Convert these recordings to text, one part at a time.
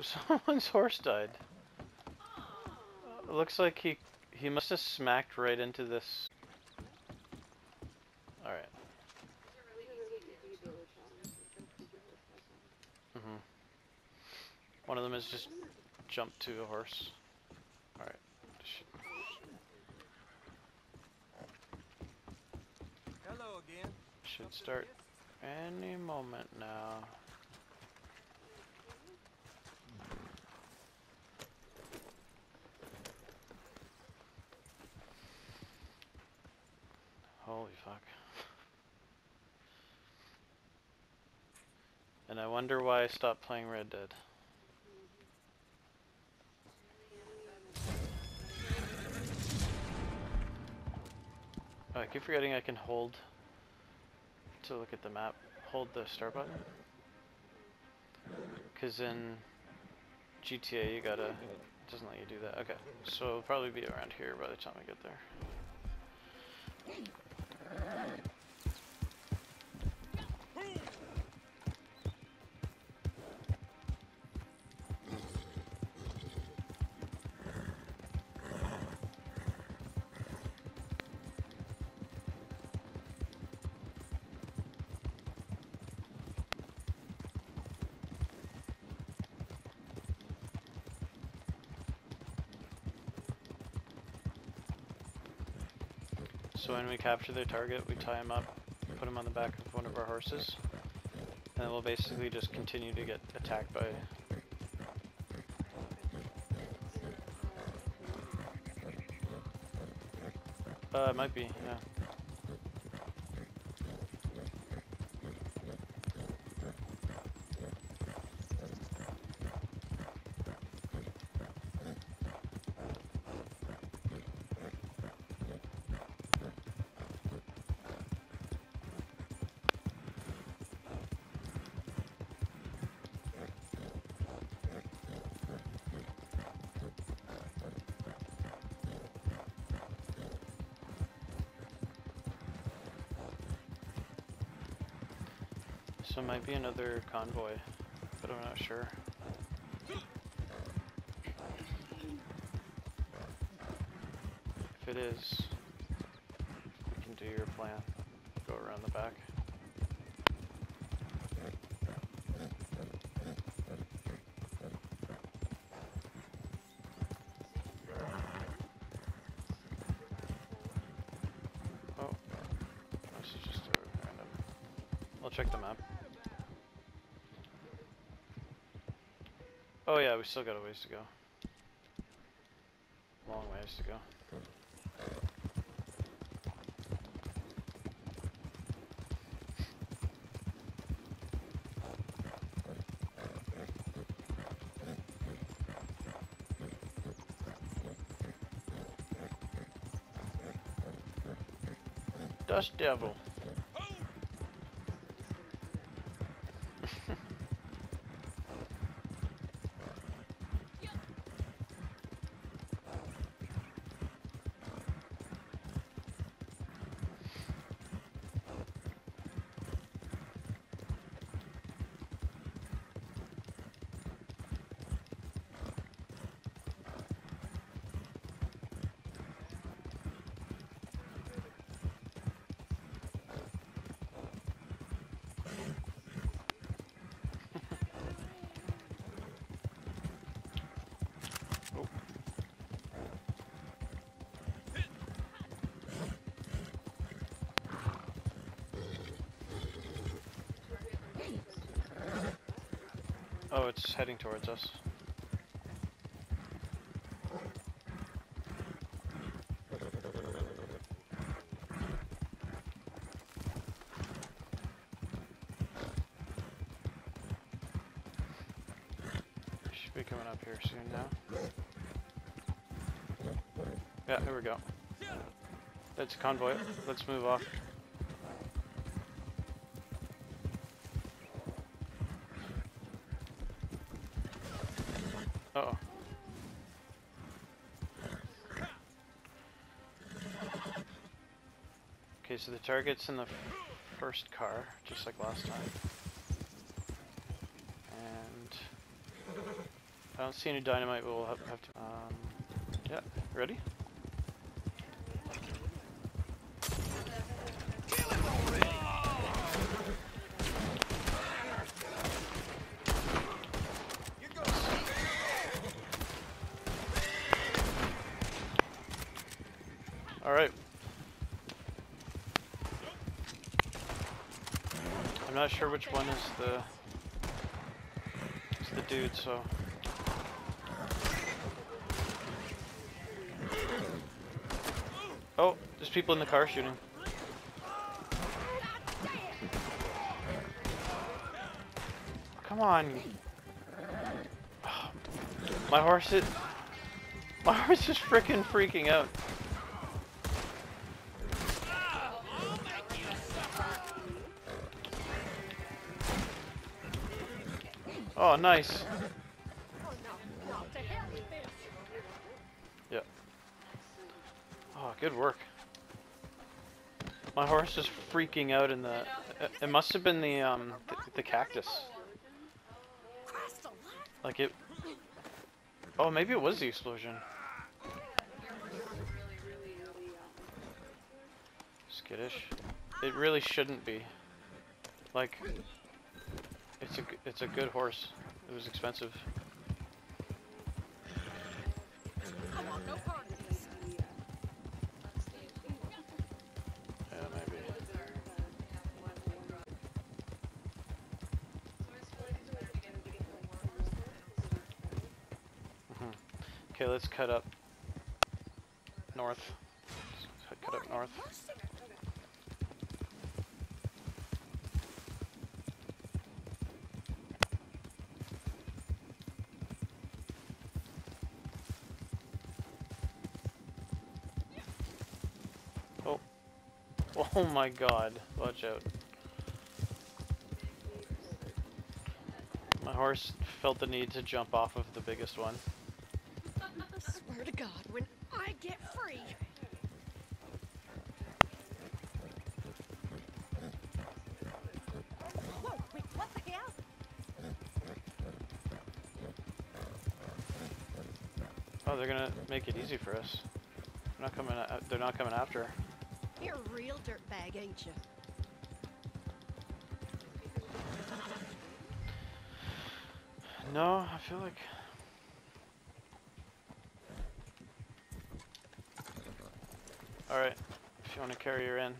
Someone's horse died. Looks like he he must have smacked right into this. Alright. hmm One of them has just jumped to a horse. Alright. Sh- Hello again. Should start any moment now. Holy fuck. And I wonder why I stopped playing Red Dead. Oh, I keep forgetting I can hold to look at the map. Hold the start button. Because in GTA you gotta, it doesn't let you do that. Okay, so it'll probably be around here by the time I get there. Thank you. So when we capture their target, we tie him up, put him on the back of one of our horses, and then we'll basically just continue to get attacked by. Uh, it might be, yeah. So it might be another convoy, but I'm not sure. If it is, we can do your plan. Go around the back. Oh, this is just random. I'll check the map. Oh yeah, we still got a ways to go. Long ways to go. Dust Devil. Oh. Oh, it's heading towards us. Should be coming up here soon now. Yeah, here we go. That's a convoy. Let's move off. So the target's in the first car, just like last time. And I don't see any dynamite, but we'll have, have to. Um, yeah, ready? All right. I'm not sure which one is the is the dude, so. Oh, there's people in the car shooting. Come on. My horse is my horse is freaking freaking out. Oh, nice. Yep. Oh, good work. My horse is freaking out in the. It, it must have been the um the, the cactus. Like it. Oh, maybe it was the explosion. Skittish. It really shouldn't be. Like, it's a it's a good horse. It was expensive. Mhm. Okay, let's cut up north. Cut up north. Oh my god. Watch out. My horse felt the need to jump off of the biggest one. I Swear to God, when I get free. Whoa, wait, what the hell? Oh, they're gonna make it easy for us. They're not coming. They're not coming after. You're a real dirtbag, ain't you? No, I feel like. All right, if you want to carry her in.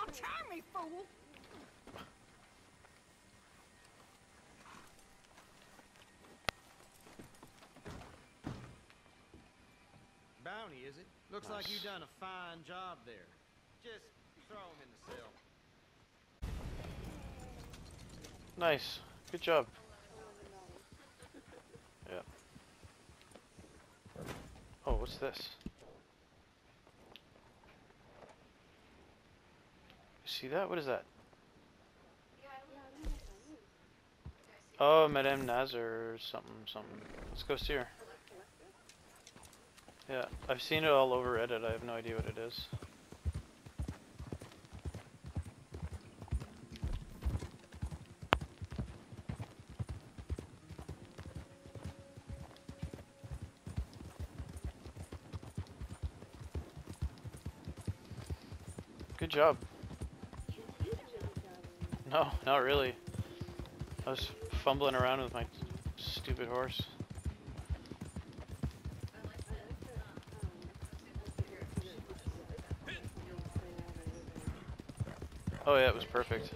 Untie me, fool! Bounty, is it? Looks like you Nice. done a fine job there. Just throw him in the cell. Nice, good job. Yeah. Oh, what's this? You see that? What is that? Oh, Madame Nazar or something, something. Let's go see her. Yeah, I've seen it all over Reddit. I have no idea what it is. Good job. No, not really. I was fumbling around with my stupid horse. Oh yeah, it was perfect.